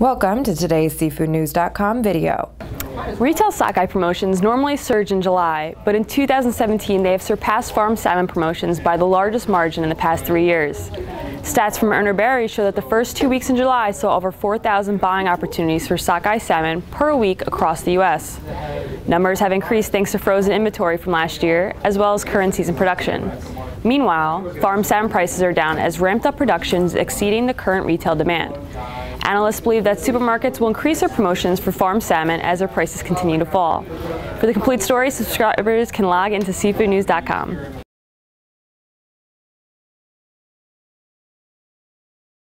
Welcome to today's SeafoodNews.com video. Retail sockeye promotions normally surge in July, but in 2017 they have surpassed farm salmon promotions by the largest margin in the past three years. Stats from Urner Barry show that the first two weeks in July saw over 4,000 buying opportunities for sockeye salmon per week across the U.S. Numbers have increased thanks to frozen inventory from last year, as well as current season production. Meanwhile, farm salmon prices are down as ramped up productions exceeding the current retail demand. Analysts believe that supermarkets will increase their promotions for farm salmon as their prices continue to fall. For the complete story, subscribers can log into seafoodnews.com.